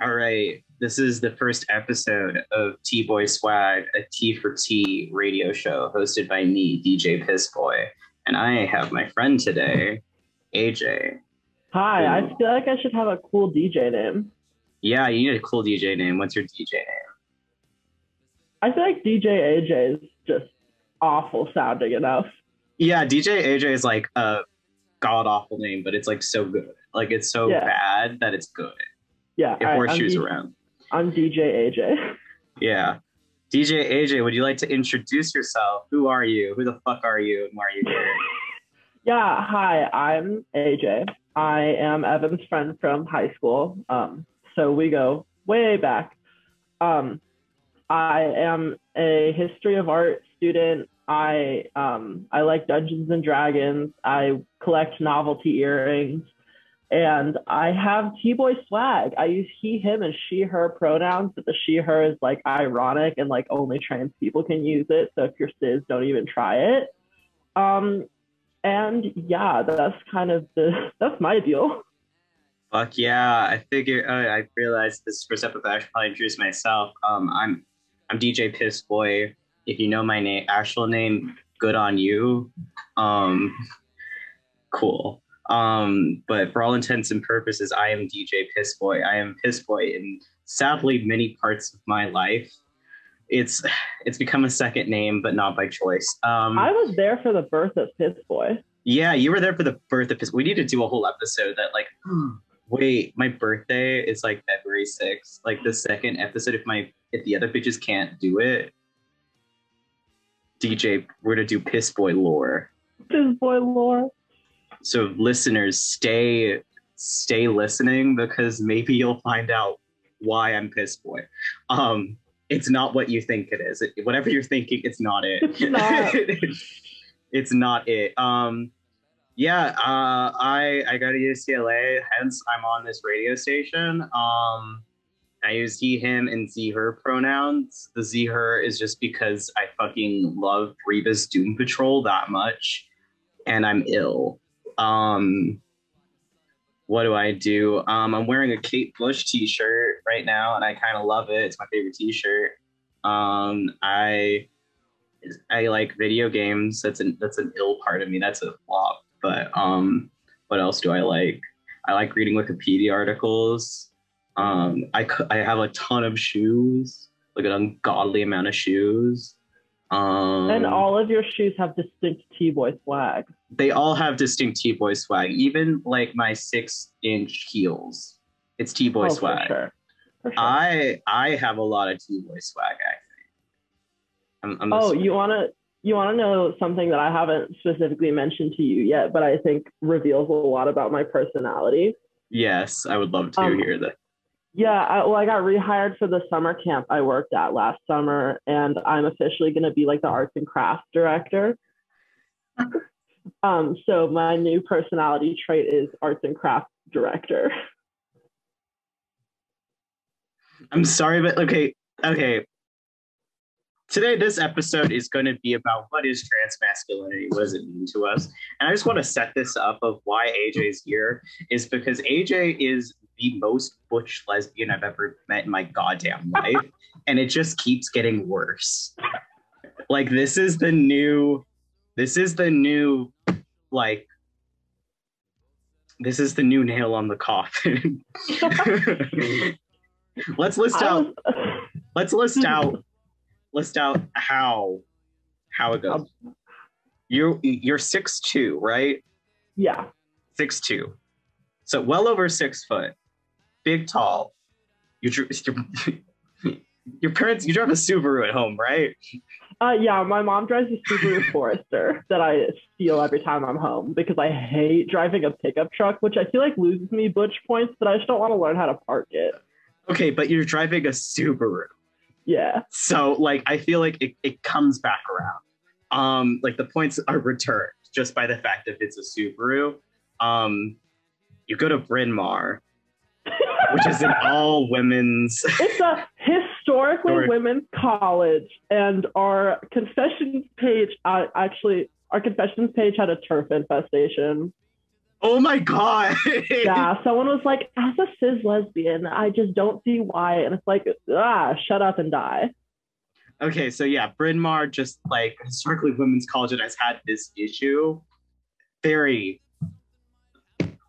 All right. This is the first episode of T Boy Swag, a T for T radio show hosted by me, DJ Pissboy. And I have my friend today, AJ. Hi, I feel like I should have a cool DJ name. Yeah, you need a cool DJ name. What's your DJ name? I feel like DJ AJ is just awful sounding enough. Yeah, DJ AJ is like a god awful name, but it's like so good. Like it's so Yeah. bad that it's good. Yeah. If all right, I'm, horseshoes D- around. I'm DJ AJ. Yeah. DJ AJ, would you like to introduce yourself? Who are you? Who the fuck are you? And why are you here? Yeah, hi, I'm AJ. I am Evan's friend from high school. Um, so we go way back. Um, I am a history of art student. I um, I like Dungeons and Dragons. I collect novelty earrings, and I have T-boy swag. I use he, him, and she, her pronouns, but the she, her is like ironic and like only trans people can use it. So if you're cis, don't even try it. Um, and yeah, that's kind of the that's my deal. Fuck yeah! I figure. Uh, I realized this episode. I should probably introduce myself. Um, I'm I'm DJ Piss Boy. If you know my name, actual name, good on you. Um, cool. Um, but for all intents and purposes, I am DJ Piss Boy. I am Piss Boy in sadly many parts of my life. It's it's become a second name, but not by choice. Um, I was there for the birth of Piss Boy. yeah, you were there for the birth of Piss. We need to do a whole episode that like, wait, my birthday is like February 6th. Like the second episode, if my if the other bitches can't do it, DJ, we're gonna do Piss Boy lore. Piss Boy lore. So listeners, stay stay listening because maybe you'll find out why I'm Piss Boy. Um, it's not what you think it is. It- whatever you're thinking, it's not it. It's not. it's not it. Um, yeah, uh, I I go to UCLA, hence I'm on this radio station. Um, I use he, him, and z, her pronouns. The z, her is just because I fucking love Reba's Doom Patrol that much, and I'm ill. Um, what do I do? Um, I'm wearing a Kate Bush t-shirt right now, and I kind of love it. It's my favorite t-shirt. Um, I I like video games. That's an that's an ill part of me. That's a flop. But um, what else do I like? I like reading Wikipedia articles. Um, I I have a ton of shoes, like an ungodly amount of shoes. Um, and all of your shoes have distinct T Boy swag. they all have distinct T boy swag. Even like my six inch heels, it's T boy oh, swag. For sure. For sure. I I have a lot of T boy swag. I think. I'm, I'm oh, you wanna you wanna know something that I haven't specifically mentioned to you yet, but I think reveals a lot about my personality. yes, I would love to Um, hear that. Yeah, I, well, I got rehired for the summer camp I worked at last summer, and I'm officially going to be like the arts and crafts director. um, so my new personality trait is arts and crafts director. I'm sorry, but okay, okay. Today, this episode is going to be about what is trans masculinity, what does it mean to us, and I just want to set this up of why AJ's here is because AJ is the most butch lesbian I've ever met in my goddamn life, and it just keeps getting worse. Like this is the new, this is the new, like. This is the new nail on the coffin. Let's list out let's list out list out how how it goes. You you're six two, right? yeah, Six two, so well over six foot, big tall. You your, your parents you drive a Subaru at home, right? uh, yeah. My mom drives a Subaru Forester that I steal every time I'm home because I hate driving a pickup truck, which I feel like loses me butch points, but I just don't want to learn how to park it. Okay, but you're driving a Subaru, Yeah, so like I feel like it, it comes back around. Um, like the points are returned just by the fact that it's a Subaru. Um, you go to Bryn Mawr, which is an all women's it's a historically Historic. women's college, and our confessions page uh, actually our confessions page had a turf infestation. Oh my god. yeah, someone was like, as a cis lesbian, I just don't see why. And it's like, ah, shut up and die. Okay, so yeah, Bryn Mawr, just like historically women's college has had this issue. Very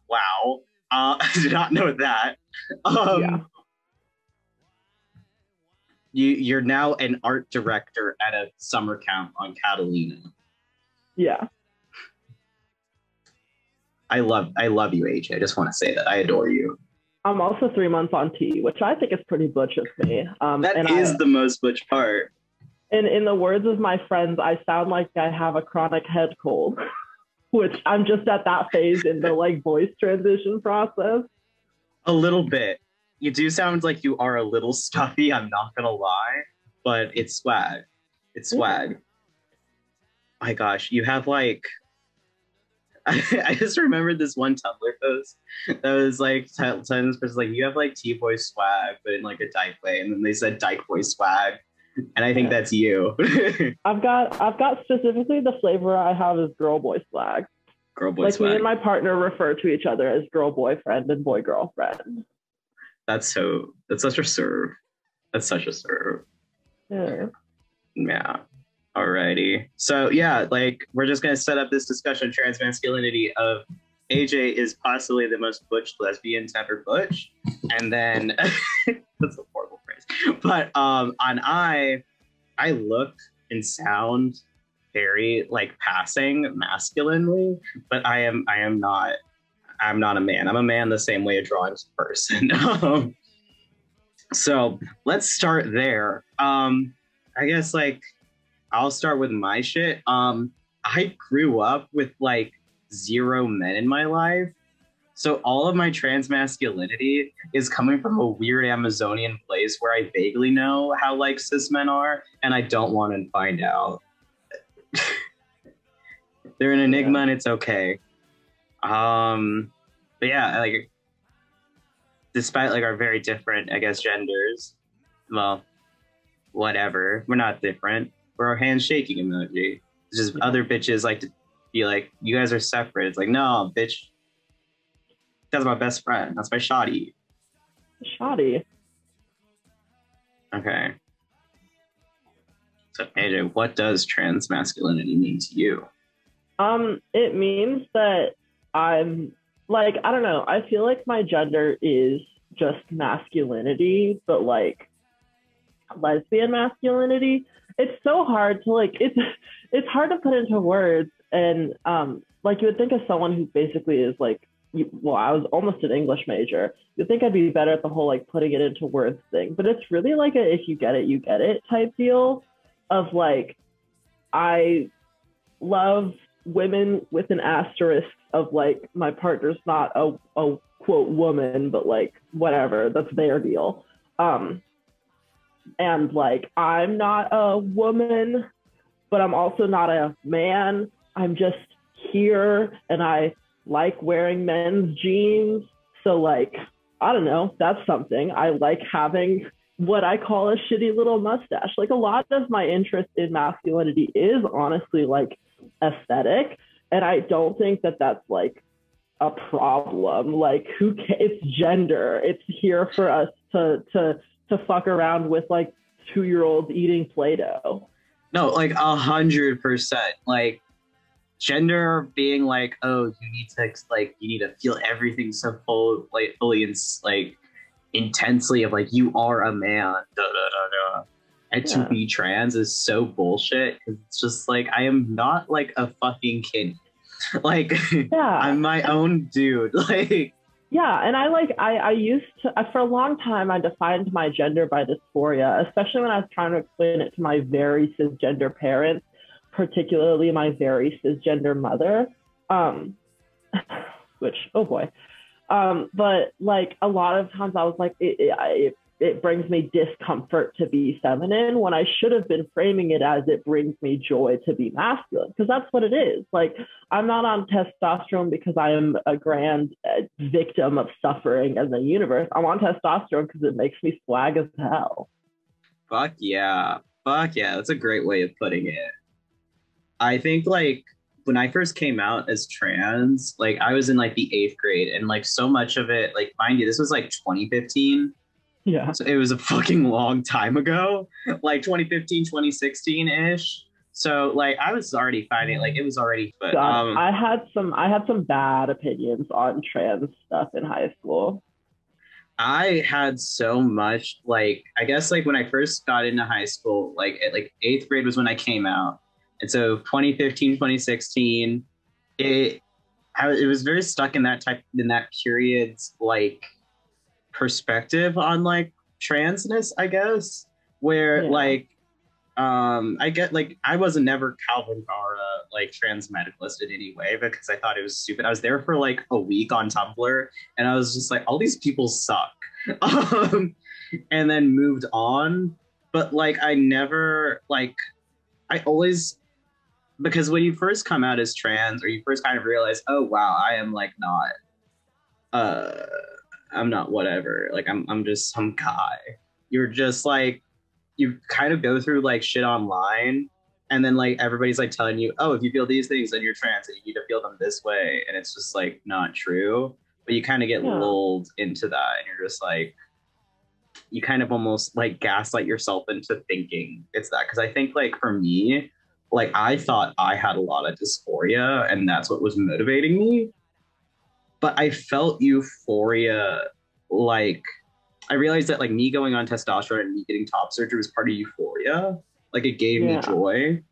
wow. Uh, I did not know that. Um, Yeah. You you're now an art director at a summer camp on Catalina. Yeah. I love I love you, AJ. I just want to say that I adore you. I'm also three months on T, which I think is pretty butch of me. Um, That is I, the most butch part. And in the words of my friends, I sound like I have a chronic head cold, which I'm just at that phase in the like voice transition process. A little bit. You do sound like you are a little stuffy, I'm not gonna lie, but it's swag. It's swag. My gosh, you have like I, I just remembered this one Tumblr post that was like telling this person like you have like T boy swag, but in like a dyke way, and then they said dyke boy swag, and I think that's you, I've got I've got specifically the flavor I have is girl boy swag. girl boy like me and my partner refer to each other as girl boyfriend and boy girlfriend. That's so. That's such a serve. That's such a serve. Yeah. Yeah. Alrighty. So yeah, like we're just gonna set up this discussion trans masculinity of AJ is possibly the most butch lesbian to ever butch, and then that's a horrible phrase. But um, on I, I look and sound very like passing masculinely, but I am I am not I'm not a man. I'm a man the same way a drawing's a person. Um, so let's start there. Um, I guess like I'll start with my shit. Um, I grew up with like zero men in my life. So all of my trans masculinity is coming from a weird Amazonian place where I vaguely know how like cis men are, and I don't want to find out. They're an enigma, and it's okay. Um, but yeah, like despite like our very different, I guess, genders, well, whatever. We're not different. We're a handshaking emoji. It's just other bitches like to be like, you guys are separate. It's like, no, bitch. That's my best friend. That's my shoddy. Shoddy. Okay. So AJ, what does trans masculinity mean to you? Um, it means that I'm like, I don't know, I feel like my gender is just masculinity, but like lesbian masculinity. It's so hard to like it's it's hard to put into words and um like you would think of someone who basically is like well, I was almost an English major. You'd think I'd be better at the whole like putting it into words thing, but it's really like a if you get it, you get it type deal of like I love women with an asterisk of like my partner's not a, a quote woman, but like whatever, that's their deal. Um, and like I'm not a woman, but I'm also not a man. I'm just here and I like wearing men's jeans. So like I don't know, that's something. I like having what I call a shitty little mustache. Like a lot of my interest in masculinity is honestly like aesthetic and i don't think that that's like a problem like who ca- it's gender it's here for us to to to fuck around with like two year olds eating play-doh No, like a hundred percent. Like gender being like, oh, you need to like you need to feel everything so full like fully and like intensely of like you are a man. Da, da, da. And to be trans is so bullshit. It's just like I am not like a fucking kid. like yeah I'm my own dude. Like Yeah, and I like I I used to for a long time I defined my gender by dysphoria, especially when I was trying to explain it to my very cisgender parents, particularly my very cisgender mother. Um, which oh boy, um, but like a lot of times I was like it, it it brings me discomfort to be feminine when I should have been framing it as it brings me joy to be masculine because that's what it is. Like I'm not on testosterone because I am a grand uh, victim of suffering in the universe. I'm on testosterone because it makes me swag as hell. Fuck yeah. Fuck yeah. That's a great way of putting it. I think like when I first came out as trans, like I was in like the eighth grade, and like so much of it, like mind you, this was like 2015. Yeah. So it was a fucking long time ago, like 2015, 2016 ish. So like I was already finding like it was already, but God, um, I had some I had some bad opinions on trans stuff in high school. I had so much like I guess like when I first got into high school, like at like eighth grade was when I came out, and so 2015, 2016, it I, it was very stuck in that type in that period's like perspective on like transness, I guess, where Yeah. like um I get like I wasn't never Calvin Gara like trans medicalist in any way because I thought it was stupid. I was there for like a week on Tumblr and I was just like, all these people suck. um, and then moved on. But like I never like I always because when you first come out as trans or you first kind of realize, oh wow, I am like not uh I'm not whatever. Like I'm I'm just some guy. You're just like you kind of go through like shit online and then like everybody's like telling you, oh, if you feel these things, then you're trans and you need to feel them this way. And it's just like not true. But you kind of get Yeah. lulled into that and you're just like you kind of almost like gaslight yourself into thinking it's that. Cause I think like for me, like I thought I had a lot of dysphoria and that's what was motivating me. But I felt euphoria like I realized that like me going on testosterone and me getting top surgery was part of euphoria. Like it gave Yeah. me joy.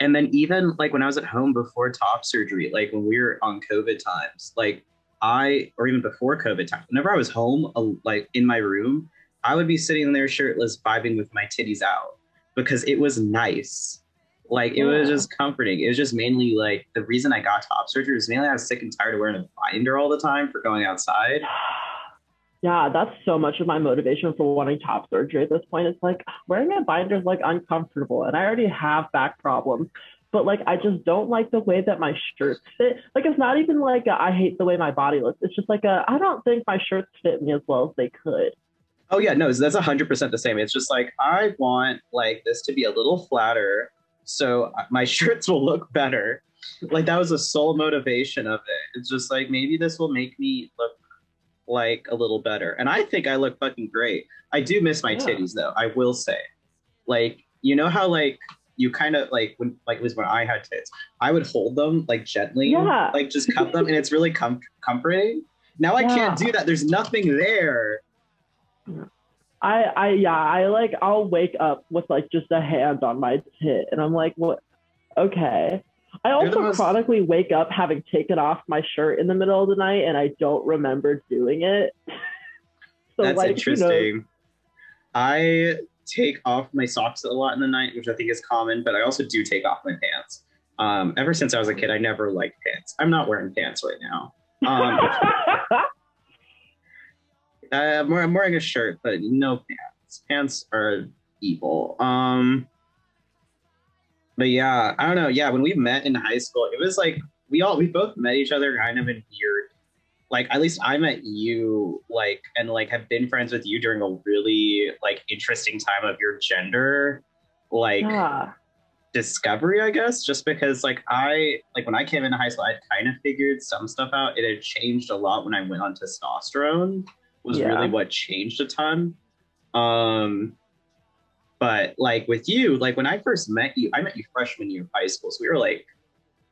And then even like when I was at home before top surgery, like when we were on COVID times, like I or even before COVID time, whenever I was home, uh, like in my room, I would be sitting there shirtless, vibing with my titties out because it was nice. Like it was just comforting. It was just mainly like the reason I got top surgery was mainly I was sick and tired of wearing a binder all the time for going outside. Yeah, that's so much of my motivation for wanting top surgery at this point. It's like wearing a binder is like uncomfortable, and I already have back problems. But like, I just don't like the way that my shirts fit. Like, it's not even like a, I hate the way my body looks. It's just like a, I don't think my shirts fit me as well as they could. Oh yeah, no, that's hundred percent the same. It's just like I want like this to be a little flatter, so my shirts will look better. Like that was the sole motivation of it. It's just like maybe this will make me look like a little better, and I think I look fucking great. I do miss my Yeah. titties though. I will say, like you know how like you kind of like when like it was when I had tits, I would hold them like gently, Yeah. like just cup them, and it's really com- comforting. Now I Yeah. can't do that. There's nothing there. I, I, yeah, I like, I'll wake up with like just a hand on my tit, and I'm like, what? Okay. I also most- chronically wake up having taken off my shirt in the middle of the night, and I don't remember doing it. so That's like, interesting. I take off my socks a lot in the night, which I think is common, but I also do take off my pants. Um, ever since I was a kid, I never liked pants. I'm not wearing pants right now. Um, I'm, wearing, a shirt, but no pants. Pants are evil. Um, but yeah, I don't know. Yeah, when we met in high school, it was like we all we both met each other kind of in weird. Like at least I met you like and like have been friends with you during a really like interesting time of your gender like yeah. discovery, I guess, just because like I like when I came into high school, I kind of figured some stuff out. It had changed a lot when I went on testosterone. Was Yeah. really what changed a ton. Um, but like with you, like when I first met you, I met you freshman year of high school, so we were like,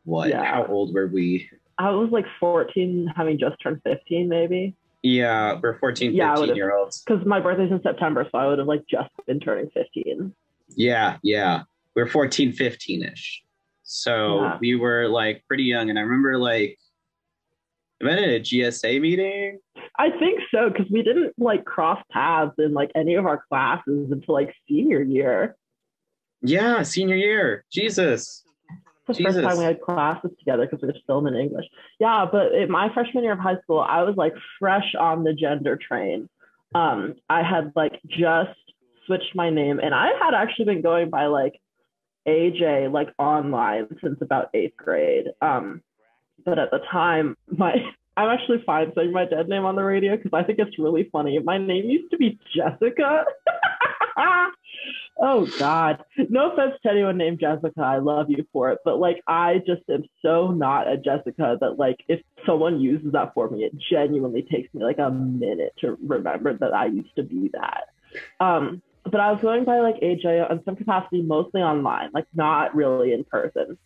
what? Yeah. How old were we? I was like 14, having just turned 15, maybe. Yeah, we're 14, 15 Yeah, year olds. Because my birthday's in September, so I would have like just been turning 15. Yeah, yeah. We are 14, 15 ish. So Yeah. we were like pretty young. And I remember like, I met at a GSA meeting. I think so, because we didn't like cross paths in like any of our classes until like senior year. Yeah, senior year. Jesus. The Jesus. first time we had classes together because we were still in English. Yeah, but in my freshman year of high school, I was like fresh on the gender train. Um, I had like just switched my name, and I had actually been going by like AJ like online since about eighth grade. Um, but at the time, my I'm actually fine saying my dead name on the radio because I think it's really funny. My name used to be Jessica. Oh God. No offense to anyone named Jessica. I love you for it. But like I just am so not a Jessica that like if someone uses that for me, it genuinely takes me like a minute to remember that I used to be that. Um, but I was going by like AJ in some capacity, mostly online, like not really in person.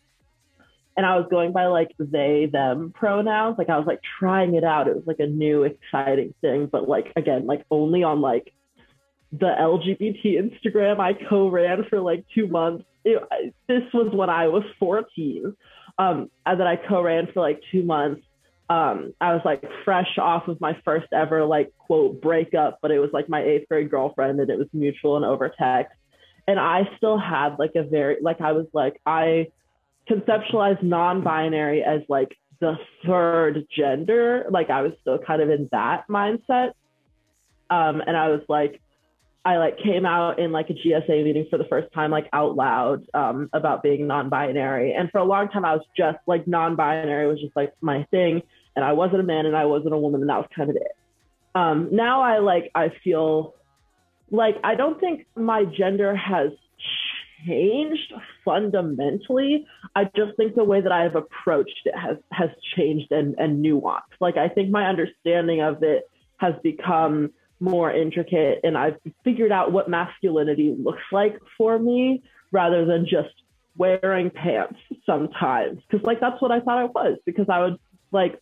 And I was going by like they, them pronouns. Like I was like trying it out. It was like a new, exciting thing. But like again, like only on like the LGBT Instagram I co-ran for like two months. It, this was when I was 14, um, and then I co-ran for like two months. Um, I was like fresh off of my first ever like quote breakup, but it was like my eighth grade girlfriend, and it was mutual and over text. And I still had like a very like I was like I conceptualized non-binary as like the third gender. Like I was still kind of in that mindset. Um, and I was like, I like came out in like a GSA meeting for the first time, like out loud, um, about being non-binary. And for a long time, I was just like non-binary was just like my thing, and I wasn't a man and I wasn't a woman, and that was kind of it. Um, now I like I feel like I don't think my gender has changed fundamentally. I just think the way that I have approached it has has changed and and nuanced. Like I think my understanding of it has become more intricate and I've figured out what masculinity looks like for me rather than just wearing pants sometimes. Cause like that's what I thought it was because I would like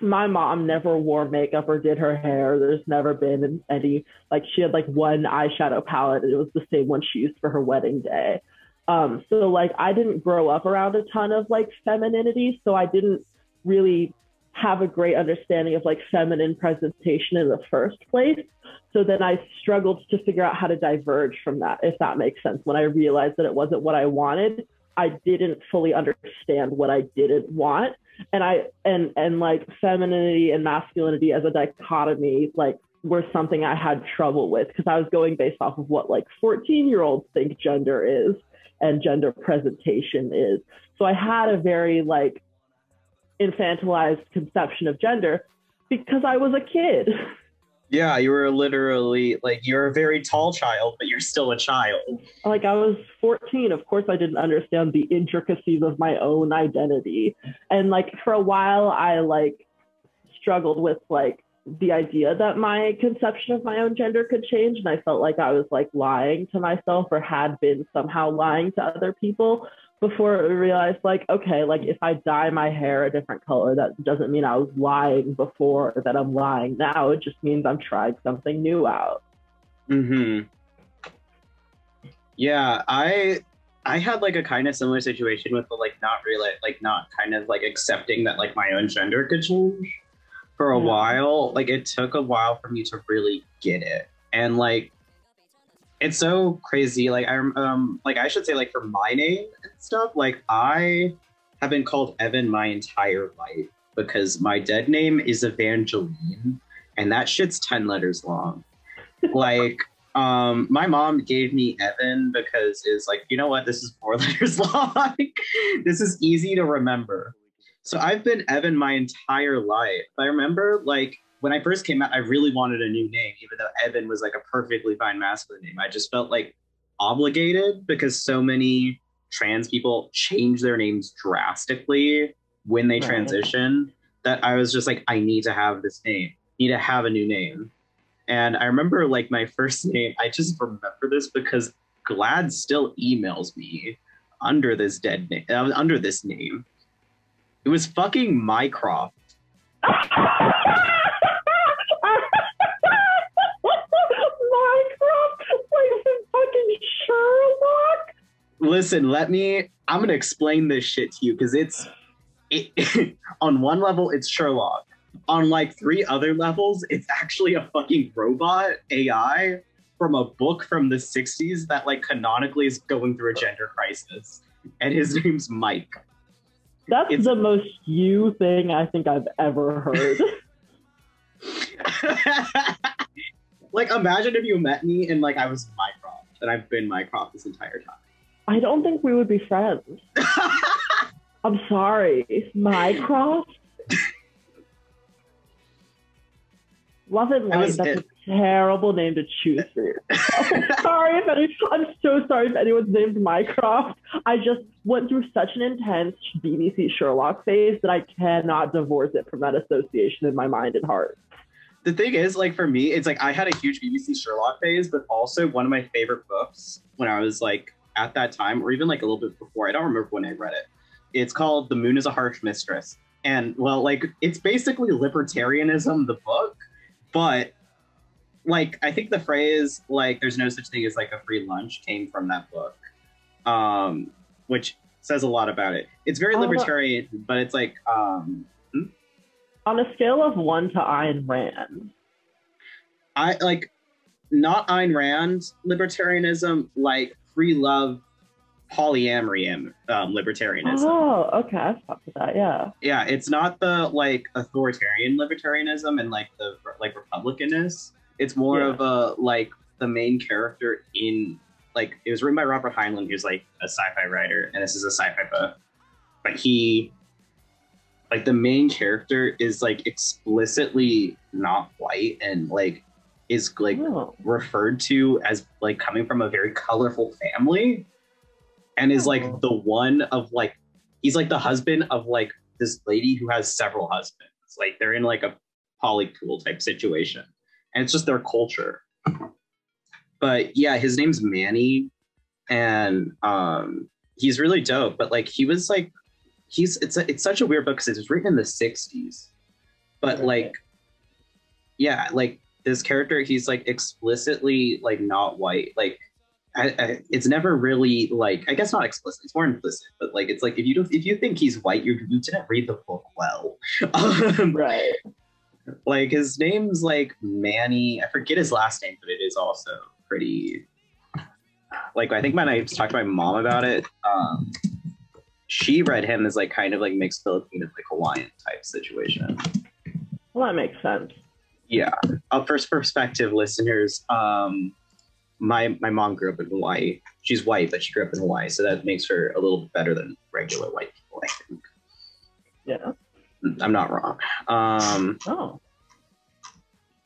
my mom never wore makeup or did her hair. There's never been any like she had like one eyeshadow palette and it was the same one she used for her wedding day. Um, so like I didn't grow up around a ton of like femininity, so I didn't really have a great understanding of like feminine presentation in the first place. So then I struggled to figure out how to diverge from that, if that makes sense. When I realized that it wasn't what I wanted, I didn't fully understand what I didn't want. And I and and like femininity and masculinity as a dichotomy, like were something I had trouble with because I was going based off of what like 14 year olds think gender is and gender presentation is. So I had a very like infantilized conception of gender because I was a kid. Yeah, you were literally like you're a very tall child, but you're still a child. Like I was 14. Of course, I didn't understand the intricacies of my own identity. And like for a while, I like struggled with like the idea that my conception of my own gender could change. And I felt like I was like lying to myself or had been somehow lying to other people before I realized like, okay, like if I dye my hair a different color, that doesn't mean I was lying before that I'm lying now. It just means I'm trying something new out. Mm-hmm. Yeah, I I had like a kind of similar situation with the like not really like not kind of like accepting that like my own gender could change for a Yeah. while. Like it took a while for me to really get it, and like it's so crazy. Like I'm um like I should say like for my name stuff. Like I have been called Evan my entire life because my dead name is Evangeline, and that shit's ten letters long. like um my mom gave me evan because it's like you know what this is four letters long this is easy to remember so i've been evan my entire life i remember like when i first came out i really wanted a new name even though evan was like a perfectly fine masculine name i just felt like obligated because so many trans people change their names drastically when they Right. transition that i was just like i need to have this name need to have a new name and I remember like my first name, I just remember this because Glad still emails me under this dead name, uh, under this name. It was fucking Mycroft. Minecraft, like some fucking Sherlock. Listen, let me, I'm gonna explain this shit to you because it's, it, on one level, it's Sherlock. On like three other levels, it's actually a fucking robot AI from a book from the 60s that like canonically is going through a gender crisis. And his name's Mike. That's It's- the most you thing I think I've ever heard. like imagine if you met me and like I was Mycroft and I've been Mycroft this entire I don't think we would be friends. I'm sorry. Mycroft? Love and Light. That's it. a terrible name to choose for yourself. sorry if any, I'm so sorry if anyone's named Mycroft. I just went through such an intense BBC Sherlock phase that I cannot divorce it from that association in my mind and heart. the thing is, like for me, it's like I had a huge BBC Sherlock phase, but also one of my favorite books when I was like at that time, or even like a little bit before. I don't remember when I read it. It's called "The Moon is a Harsh Mistress," and well, like it's basically libertarianism, the book, but like I think the phrase like "there's no such thing as like a free lunch" came from that book, um, which says a lot about it. It's very libertarian, but it's like um, On a scale of one to Ayn Rand, I like not Ayn Rand libertarianism, like free love, polyamory um, libertarianism. Oh, okay. I fuck with that. Yeah. Yeah, it's not the like authoritarian libertarianism and like the like republicanness. It's more Yeah. of a like the main character in like it was written by Robert Heinlein, who's like a sci-fi writer, and this is a sci-fi book. But he like the main character is like explicitly not white and like is like Oh. referred to as like coming from a very colorful family and is Oh. like the one of like he's like the husband of like this lady who has several husbands. Like they're in like a polypool type situation. And it's just their culture. But yeah his name's manny. And um he's really dope. But like he was like he's it's a, it's such a weird book because it was written in the 60s but like yeah like this character he's like explicitly like not white like I, I, it's never really like I guess not explicit. It's more implicit, but like it's like if you don't if you think he's white, you you didn't read the book well. um, Right. like his name's like Manny. I forget his last name, but it is also pretty. Like I think when I talked to my mom about it, um, she read him as like kind of like mixed Filipino, like Hawaiian type situation. Well, that makes sense. Yeah. Uh, first perspective, listeners. Um, my my mom grew up in Hawaii. She's white, but she grew up in Hawaii, so that makes her a little bit better than regular white people. I think. Yeah. I'm not wrong. Um, Oh.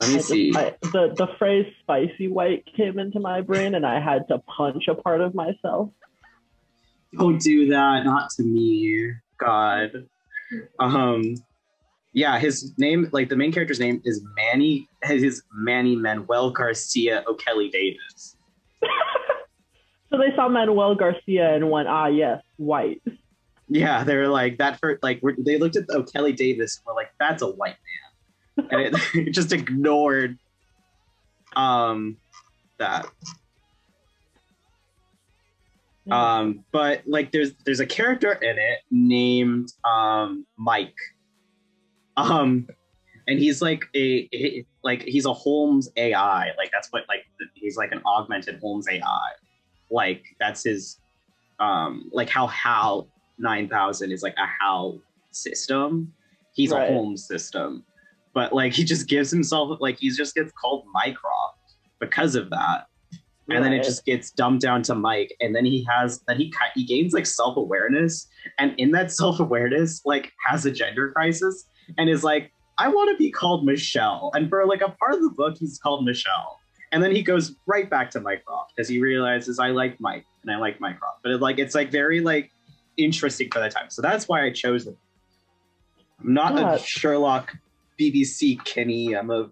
let I me just- see. I, the the phrase "spicy white" came into my brain, and I had to punch a part of myself. Don't do that. Not to me. God. Um. Yeah, his name, like the main character's name, is Manny. His Manny Manuel Garcia O'Kelly Davis. So they saw Manuel Garcia and went, "Ah, yes, white." Yeah, they were like that for like we're, they looked at O'Kelly Davis and were like, "That's a white man," and it, it just ignored um that. Um, but like there's there's a character in it named um Mike. Um and he's like a like he's a Holmes AI. Like that's what like he's like an augmented Holmes AI. Like that's his um like how HAL 9000 is like a HAL system. He's Right. a Holmes system. But like he just gives himself like he just gets called Mycroft because of that and then it just gets dumbed down to Mike, and then he has then he he gains like self awareness, and in that self awareness, like has a gender crisis, and is like, I want to be called Michelle, and for like a part of the book, he's called Michelle, and then he goes right back to Mycroft because he realizes I like Mike and I like Mycroft, but it, like it's like very like interesting for that time, so that's why I chose it. I'm not Yeah. a Sherlock BBC kinnie. I'm a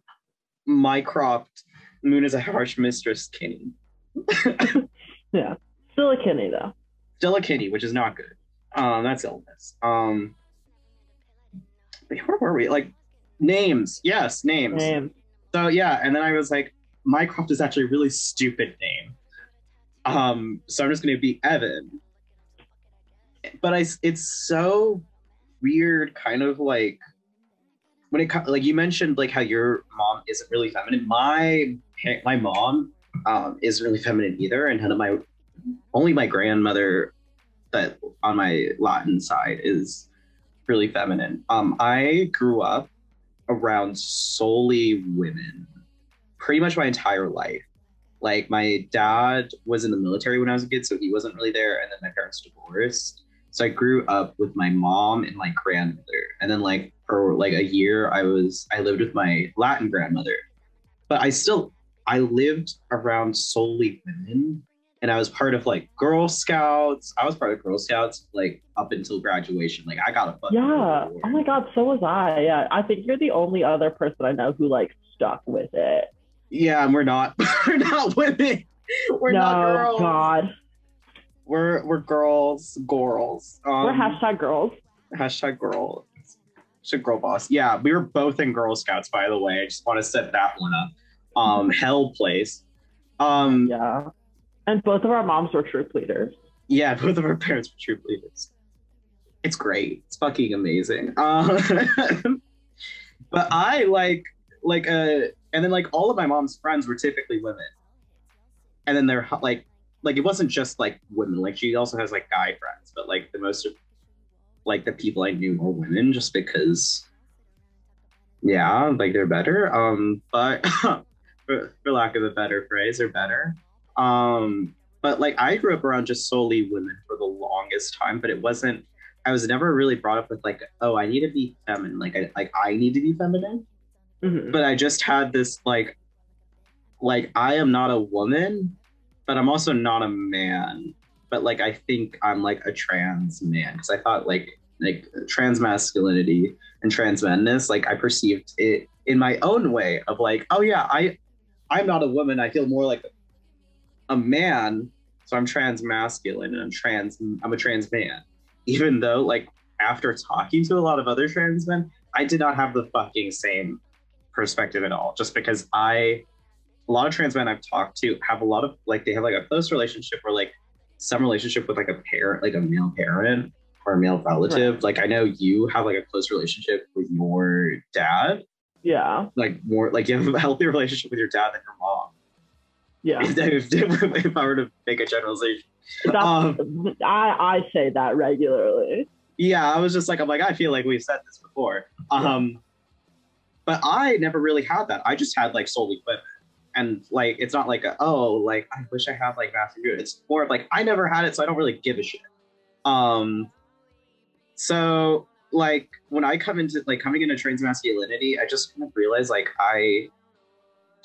Mycroft. Moon is a harsh mistress, kinnie. yeah, still a kidney though. Still a kitty, which is not good. Um, that's illness. Um, where were we? Like names, yes, names. Name. So yeah, and then I was like, Mycroft is actually a really stupid name. Um, so I'm just gonna be Evan. But I, it's so weird, kind of like when it like you mentioned like how your mom isn't really feminine. My my mom um, isn't really feminine either, and none of my only my grandmother that on my Latin side is really feminine. Um, I grew up around solely women pretty much my entire life. Like my dad was in the military when I was a kid, so he wasn't really there, and then my parents divorced. So I grew up with my mom and my grandmother, and then like for like a year I was I lived with my Latin grandmother. But I still I lived around solely women and I was part of like Girl Scouts. I was part of Girl Scouts like up until graduation. Like I got a fucking Yeah. award. Oh my god, so was I. Yeah. I think you're the only other person I know who like stuck with it. Yeah, and we're not we're not women. We're no, not girls. God. We're we're girls, girls. Um, We're hashtag girls. hashtag girls. Hashtag girl boss. Yeah, we were both in Girl Scouts, by the way. I just want to set that one up. Um, Hell Place. Um, yeah. And both of our moms were troop leaders. Yeah, both of our parents were troop leaders. It's great. It's fucking amazing. Um, but I like like uh, and then like all of my mom's friends were typically women, and then they're like like it wasn't just like women. Like she also has like guy friends, but like the most of like the people I knew were women, just because. Yeah, like they're better. Um, but for, for lack of a better phrase, they're better. Um, but like I grew up around just solely women for the longest time, but it wasn't. I was never really brought up with like, oh, I need to be feminine. Like I like I need to be feminine Mhm. but I just had this like like I am not a woman, but I'm also not a man. But like I think I'm like a trans man because I thought like like trans masculinity and trans manness, like I perceived it in my own way of like, oh yeah, I I'm not a woman. I feel more like a man, so I'm trans masculine and I'm trans I'm a trans man. Even though like after talking to a lot of other trans men, I did not have the fucking same perspective at all just because i a lot of trans men i've talked to have a lot of like they have like a close relationship or like some relationship with like a parent like a male parent or a male relative like i know you have like a close relationship with your dad Yeah. like more like you have a healthier relationship with your dad than your mom Yeah. if, if, if i were to make a generalization Um, I, I say that regularly. yeah i was just like i'm like i feel like we've said this before. Um but i never really had that. I just had like solely women and like it's not like a, oh like i wish i had like masculine it's more of like i never had it so i don't really give a shit. Um so like when i come into like coming into trans masculinity i just kind of realized like i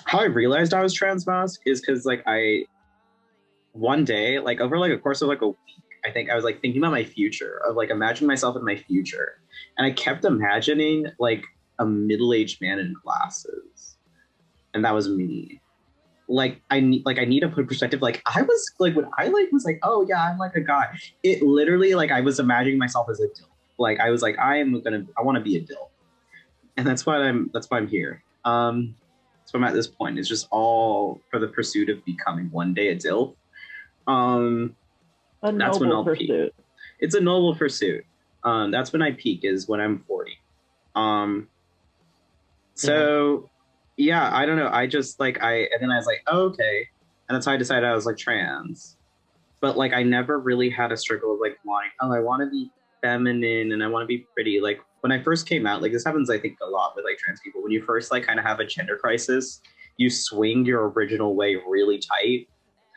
how i realized i was trans mask is because like i one day like over like a course of like a week i think i was like thinking about my future of like imagining myself in my future. And i kept imagining like a middle-aged man in glasses. And that was me. Like i need like i need to put perspective like i was like when i like was like oh yeah i'm like a guy. It literally like i was imagining myself as a dill like i was like i am gonna i want to be a dill and that's why i'm that's why i'm here. Um so i'm at this point it's just all for the pursuit of becoming one day a dill um A That's when I'll peak. it's a noble pursuit. Um, that's when I peak is when I'm 40. Um, so yeah, I don't know. I just like I and then I was like, oh, okay, and that's how I decided I was like trans. But like I never really had a struggle of like wanting. Oh, I want to be feminine and I want to be pretty. Like when I first came out, like this happens I think a lot with like trans people. When you first like kind of have a gender crisis, you swing your original way really tight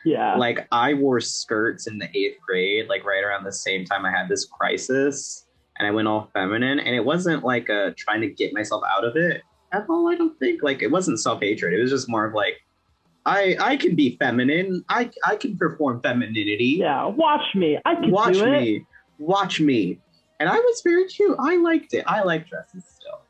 Yeah. like I wore skirts in the eighth grade, like right around the same time I had this crisis, and I went all feminine. And it wasn't like a trying to get myself out of it at all. I don't think like it wasn't self hatred. It was just more of like I I can be feminine. I I can perform femininity. yeah. Watch me. I can Watch do it. me, watch me. And I was very cute. I liked it. I like dresses still.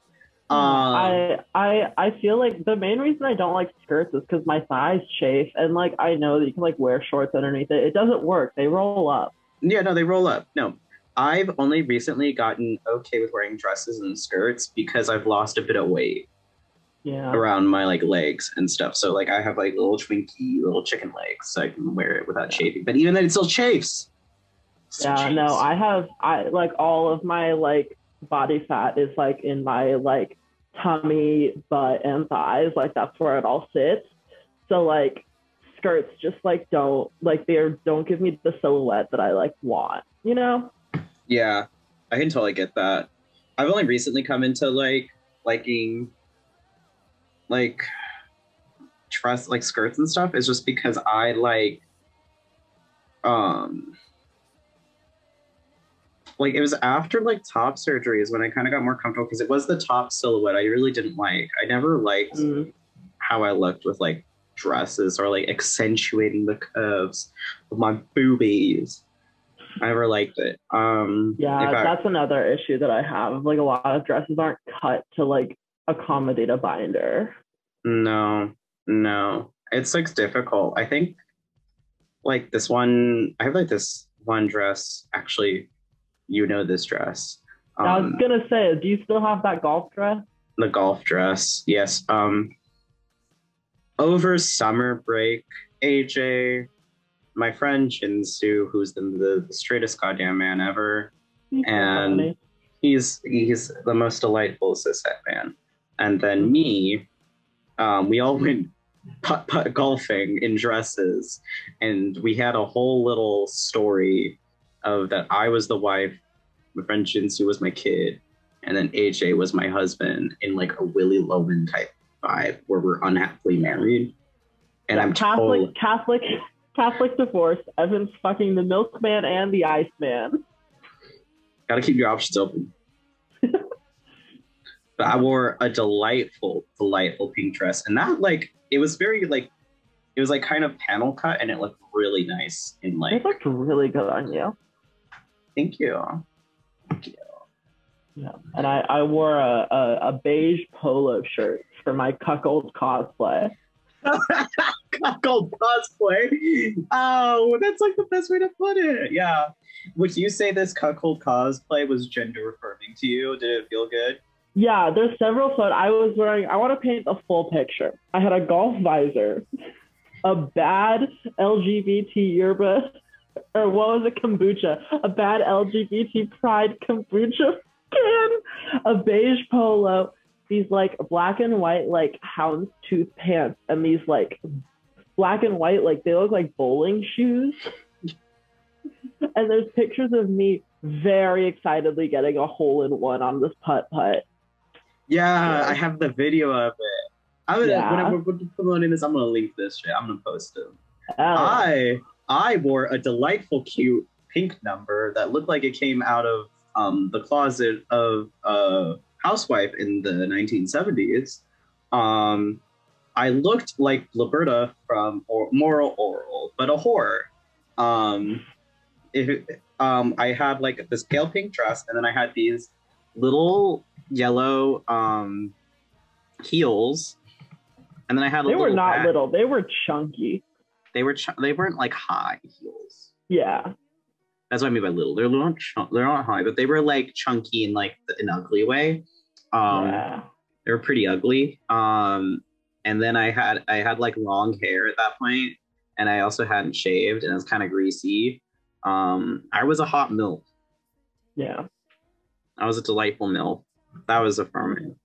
Um, I I I feel like the main reason I don't like skirts is because my thighs chafe, and like I know that you can like wear shorts underneath it. It doesn't work. They roll up. Yeah, no, they roll up. No, I've only recently gotten okay with wearing dresses and skirts because I've lost a bit of weight Yeah. around my like legs and stuff. So like I have like little twinky little chicken legs, so I can wear it without chafing. But even then, it still chafes. Yeah. No. I have I like all of my like body fat is like in my like tummy, butt, and thighs. Like that's where it all sits. So like skirts just like don't like they don't give me the silhouette that I like want. You know? Yeah, I can totally get that. I've only recently come into like liking like dress like skirts and stuff is just because I like um like it was after like top surgeries when I kind of got more comfortable because it was the top silhouette I really didn't like. I never liked Mm. how I looked with like dresses or like accentuating the curves of my boobies. I never liked it. Um Yeah, fact- that's another issue that I have. Like a lot of dresses aren't cut to like accommodate a binder. No, no. It's like difficult. I think like this one I have like this one dress. Actually, you know this dress. I was Um, gonna say, do you still have that golf dress? the golf dress. Yes. Um over summer break, AJ, my friend Jinsu, who's the, the, the straightest goddamn man ever, He's and- funny. he's he's the most delightful cishet man. And then me, um, we all went putt putt golfing in dresses, and we had a whole little story of that I was the wife, my friend Jinsu was my kid, and then AJ was my husband in like a Willy Loman type vibe where we're unhappily married. And I'm Catholic, totally Catholic, Catholic divorce. Evan's fucking the milkman and the iceman. gotta keep your options open. but I wore a delightful, delightful pink dress, and that like it was very like it was like kind of panel cut, and it looked really nice. In like It looked really good on you. thank you. Yeah. And I, I wore a, a, a beige polo shirt for my cuckold cosplay. Cuckold cosplay. Oh, that's like the best way to put it. Yeah. Would you say this cuckold cosplay was gender affirming to you? Did it feel good? Yeah, there's several photos. I was wearing, I want to paint the full picture. I had a golf visor, a bad LGBT yerba, or what was it, kombucha? A bad LGBT pride kombucha can, a beige polo, these like black and white like houndstooth pants, and these like black and white, like they look like bowling shoes. and there's pictures of me very excitedly getting a hole in one on this putt putt. Yeah, Yeah. I have the video of it. I'm gonna Yeah. when we're promoting this, I'm gonna link this shit. I'm gonna post it. Oh, I I wore a delightful, cute pink number that looked like it came out of um, the closet of a housewife in the 1970s. Um, I looked like Liberta from or- Moral Orel, but a whore. Um, if, um, I had like this pale pink dress, and then I had these little yellow um, heels, and then I had a they were not little, they were chunky. They were ch- they weren't like high heels. Yeah. That's what I mean by little. They're not chunk- they're not high, but they were like chunky in like an ugly way. Um, yeah. they were pretty ugly. Um, and then I had I had like long hair at that point, and I also hadn't shaved, and it was kind of greasy. Um, I was a hot milk. Yeah. I was a delightful milk. That was affirming.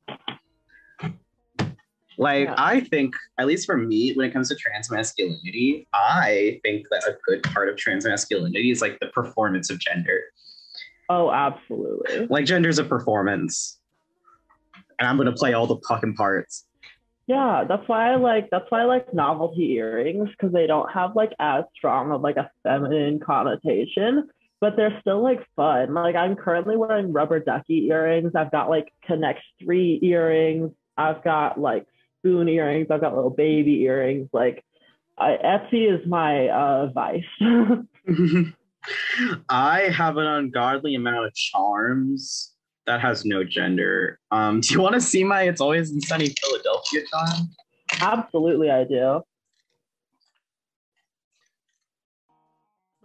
Like Yeah. I think, at least for me, when it comes to trans masculinity, I think that a good part of trans masculinity is like the performance of gender. Oh, absolutely. Like gender's a performance, and I'm gonna play all the fucking parts. Yeah, that's why I like that's why I like novelty earrings because they don't have like as strong of like a feminine connotation, but they're still like fun. Like I'm currently wearing rubber ducky earrings. I've got like Connect three earrings. I've got like spoon earrings. I've got little baby earrings. Like I, Etsy is my uh, vice. I have an ungodly amount of charms that has no gender. Um, do you want to see my "It's Always in Sunny Philadelphia" charm? Absolutely, I do.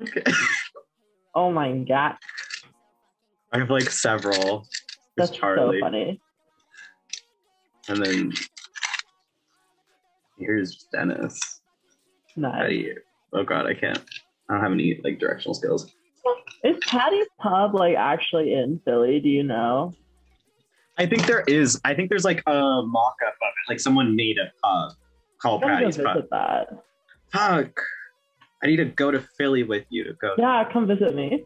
Okay. Oh my god, I have like several. There's that's Charlie, so funny. and then here's Dennis. How Nice. do? Oh God, I can't. I don't have any like directional skills. Is Paddy's Pub like actually in Philly? Do you know? I think there is. I think there's like a mock-up of it. Like someone made a pub called I'm gonna go Paddy's Pub. that. Fuck. I need to go to Philly with you to go. Yeah, come visit me.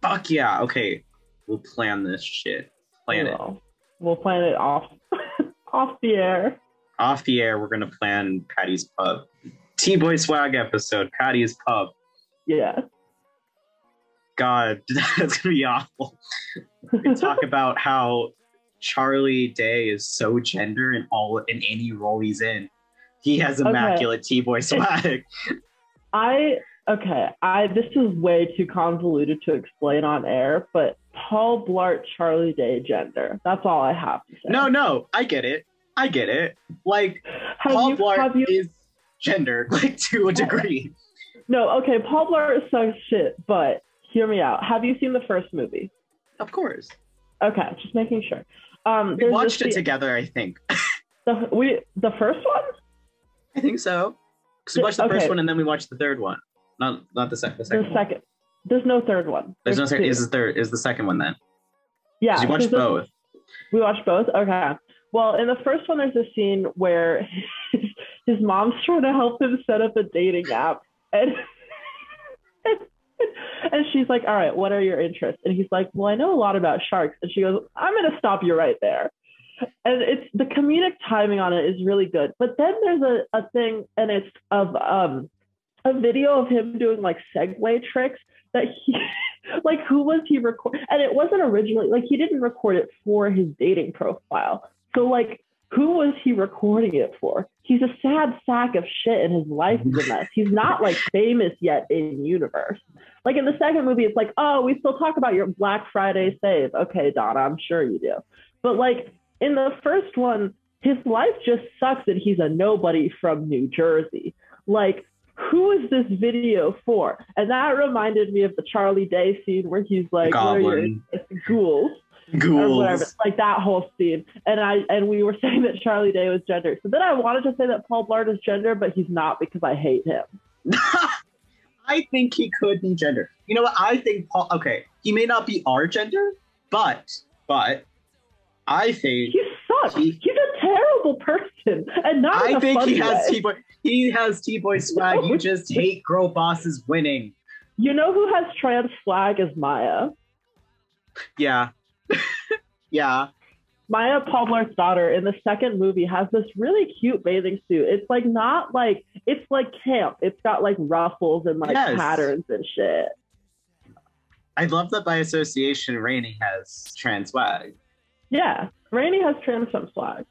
Fuck yeah. Okay. We'll plan this shit. Plan it. We'll, we'll plan it off off the air. Off the air, we're gonna plan Paddy's Pub. T Boy Swag episode, Paddy's Pub. Yeah. God, that's gonna be awful. We talk about how Charlie Day is so gender in all in any role he's in. He has immaculate T boy swag. I okay, I this is way too convoluted to explain on air, but Paul Blart Charlie Day gender. That's all I have to say. No, no, I get it. I get it. Like have Paul you, Blart you, is gender, like to a degree. No, okay, Paul Blart sucks shit, but hear me out. Have you seen the first movie? Of course. Okay, just making sure. Um, We watched it scene- together, I think. The, we the first one. I think so. Because we watched the first one and then we watched the third one. Not not the second. The second. The one. second. There's no third one. There's no second. Is the third? Is the second one then? Yeah, you watched both. We watched both. Okay. Well, in the first one, there's a scene where his, his mom's trying to help him set up a dating app, and and she's like, "All right, what are your interests?" And he's like, "Well, I know a lot about sharks." And she goes, "I'm gonna stop you right there." And it's the comedic timing on it is really good. But then there's a, a thing, and it's of um a video of him doing like Segway tricks that he like who was he record and it wasn't originally like he didn't record it for his dating profile so like who was he recording it for? He's a sad sack of shit and his life is a mess he's not like famous yet in universe. Like in the second movie it's like oh we still talk about your black friday save. Okay donna i'm sure you do. But like in the first one his life just sucks and he's a nobody from new jersey. Like who is this video for? And that reminded me of the Charlie Day scene where he's like, are your Goblin. ghouls or whatever, Ghouls. like that whole scene. And I and we were saying that Charlie Day was gender. So then I wanted to say that Paul Blart is gender, but he's not because I hate him. I think he could be gender. You know what? I think Paul. Okay, he may not be our gender, but but I think He sucks. He- he's a terrible person, and not in I a think he funny has. T boy. He has T boy swag. You just hate girl bosses winning. You know who has trans flag as Maya? Yeah, yeah. Maya Paul Blart's daughter in the second movie has this really cute bathing suit. It's like not like it's like camp. It's got like ruffles and like Yes. patterns and shit. I love that by association, Rainey has trans swag. Yeah, Rainey has trans femme flag.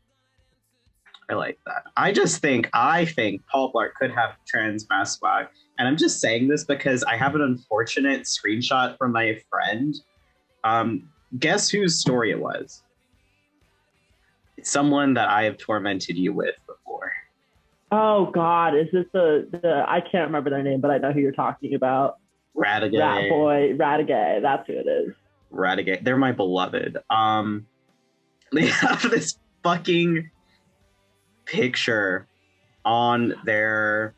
I like that. I just think I think Paul Blart could have trans mass swag, and I'm just saying this because I have an unfortunate screenshot from my friend. Um, guess whose story it was? It's someone that I have tormented you with before. Oh God, is this the the? I can't remember their name, but I know who you're talking about. Rat Radagay. boy, Ratigay. That's who it is. Radagay. They're my beloved. Um, they have this fucking picture on their,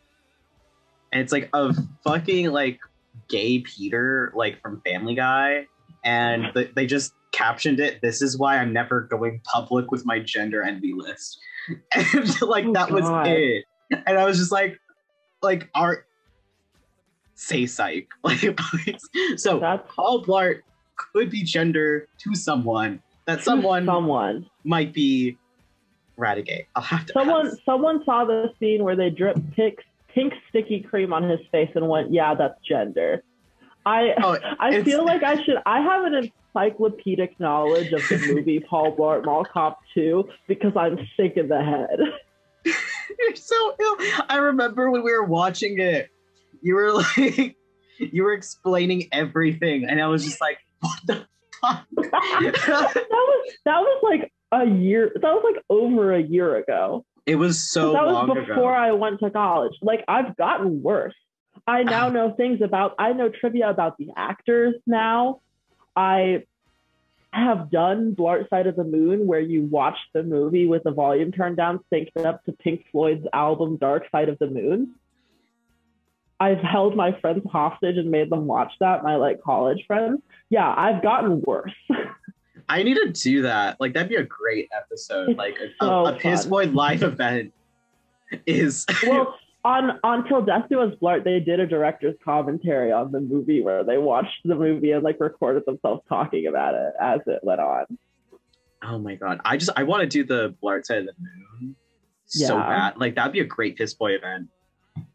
and it's like a fucking like gay Peter, like from Family Guy, and th- they just captioned it. This is why I'm never going public with my gender envy list, and like Oh, that was it. And I was just like, like art. Say psych, like please. So That's Paul Blart could be gender to someone that someone someone. might be Radagate. I'll have to Someone ask. someone saw the scene where they dripped pink, pink sticky cream on his face and went, "Yeah, that's gender." I Oh, I feel like I should. I have an encyclopedic knowledge of the movie Paul Blart Mall Cop 2 because I'm sick in the head. You're so ill. I remember when we were watching it, you were like, you were explaining everything, and I was just like, what the fuck? that was that was like a year. That was like over a year ago. it was so that was before ago. I went to college. Like I've gotten worse. I now know things about. I know trivia about the actors now. I have done Blart Side of the Moon, where you watch the movie with the volume turned down, synced up to Pink Floyd's album Dark Side of the Moon. I've held my friends hostage and made them watch that, my like college friends. Yeah, I've gotten worse. I need to do that. Like that'd be a great episode. It's like a, so a, a Piss fun. Boy live event is well, on on Till Death Do Us Blart, they did a director's commentary on the movie where they watched the movie and like recorded themselves talking about it as it went on. Oh my god. I just I want to do the Blart side of the moon so bad. Like that'd be a great piss boy event.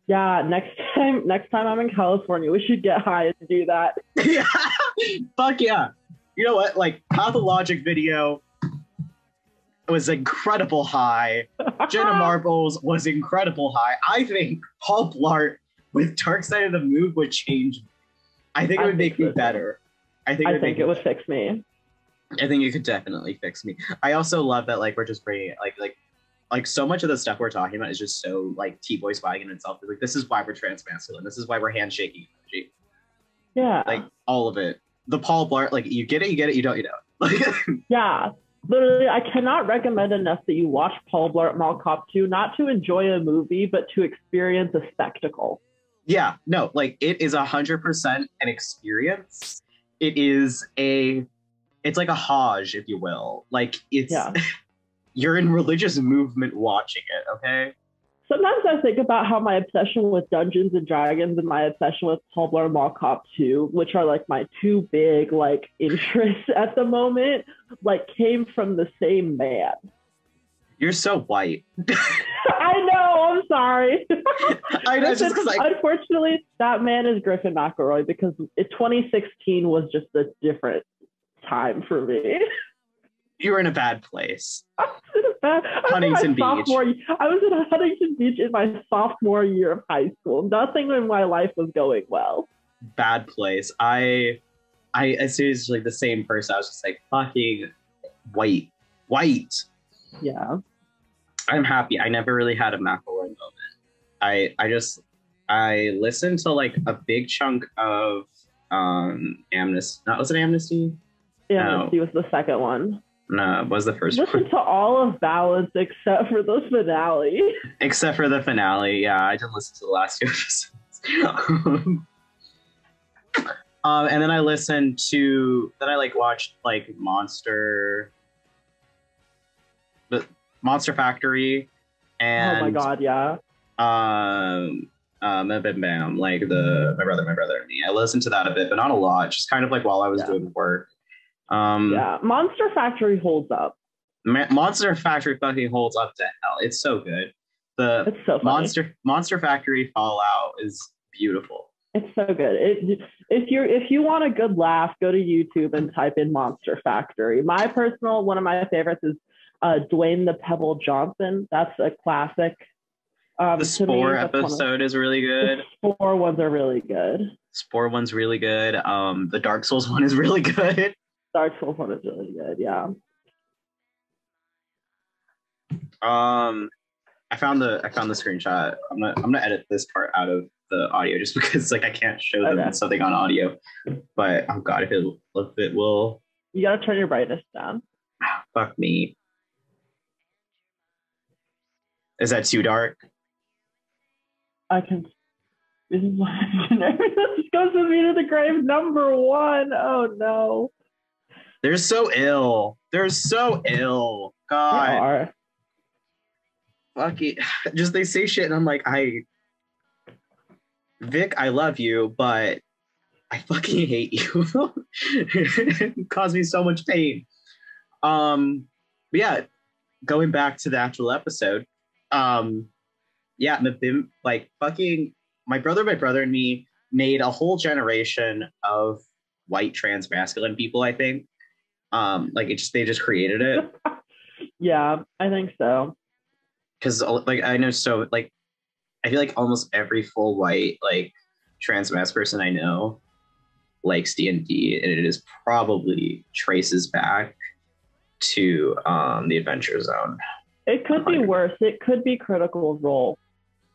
Yeah, next time next time I'm in California, we should get high and do that. yeah. Fuck yeah. You know what? Like pathologic video was incredible high. Jenna Marbles was incredible high. I think Paul Blart with Dark Side of the Moon would change. I think it would make me better. I think it I would think it would fix me. I think it could definitely fix me. I also love that like we're just bringing like like like so much of the stuff we're talking about is just so like T boy spying in itself. Like this is why we're transmasculine. This is why we're handshaking. Yeah. Like all of it. The Paul Blart, like you get it, you get it, you don't, you don't. Yeah. Literally, I cannot recommend enough that you watch Paul Blart Mall Cop 2, not to enjoy a movie, but to experience a spectacle. yeah, no, like it is a hundred percent an experience. It is a it's like a Hajj, if you will. Like it's Yeah. you're in religious movement watching it, okay? Sometimes I think about how my obsession with Dungeons and Dragons and my obsession with Paul Blart Mall Cop 2, which are like my two big like interests at the moment, like came from the same man. You're so white. I know, I'm sorry. I know, just because I Unfortunately, that man is Griffin McElroy because 2016 was just a different time for me. You were in a bad place. I was in a- I was in Huntington Beach. sophomore- I was in Huntington Beach in my sophomore year of high school. Nothing in my life was going well. bad place. I, I, I seriously like the same person. I was just like fucking white, white. Yeah. I'm happy. I never really had a McElroy moment. I, I just, I listened to like a big chunk of um Amnesty. Not was it Amnesty? Yeah, he was the second one. No, it was the first Listen one. to all of Balance except for the finale. Except for the finale. Yeah, I didn't listen to the last two episodes. um, and then I listened to then I like watched like Monster the Monster Factory and oh my god, yeah. um um bam, bam bam like the my brother my brother and me i listened to that a bit but not a lot just kind of like while i was Yeah. doing work um Yeah. Monster Factory holds up. Ma- monster factory fucking holds up to hell it's so good the It's so funny. monster monster factory fallout is beautiful It's so good. It, if you're if you want a good laugh, go to YouTube and type in Monster Factory. My personal one of my favorites is uh, Dwayne the Pebble Johnson. That's a classic. Um, the me, spore of- episode is really good The Spore ones are really good. spore one's really good um the dark souls one is really good Dark Souls one is really good. Yeah. Um, I found the I found the screenshot. I'm gonna I'm gonna edit this part out of the audio just because like I can't show them Okay. something on audio. But oh god, if it if it will You gotta turn your brightness down. fuck me. Is that too dark? I can. This is why this goes with me to the grave. Number one. Oh no. They're so ill. They're so ill. God, are. fuck it. Just they say shit, and I'm like, I, Vic, I love you, but I fucking hate you. it caused me so much pain. Um, but yeah, going back to the actual episode, um, yeah, Mabim, like fucking my brother, my brother, and me made a whole generation of white trans masculine people. I think, um, like it just they just created it Yeah, I think so. because like I know so like I feel like almost every full white like trans mass person I know likes D and D, and it is probably traces back to um, the Adventure Zone. It could be worse. It could be Critical Role.